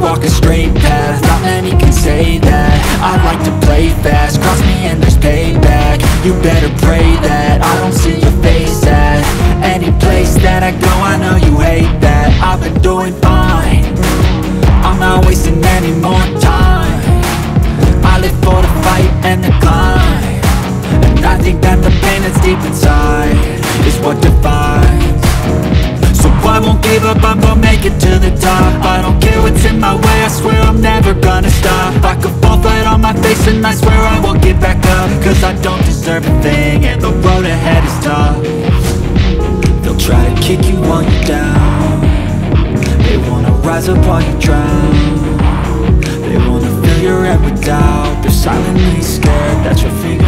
walk a straight path, not many can say that. I like to play fast, cross me and there's payback. You better pray that I don't see your face at Any place that I go, I know you hate that. I've been doing fine. I'm not wasting any more time. I live for the fight and the climb. And I think that the pain that's deep inside Is what defines. So I won't give up, I'm gonna make it to the top. I don't care what's in my way, I swear I'm never gonna stop. I could fall flat on my face and I swear I won't get back up. Cause I don't deserve a thing and the road ahead is tough. They'll try to kick you while you're down. They wanna rise up while you drown. They wanna fill your head with doubt. They're silently scared that you'll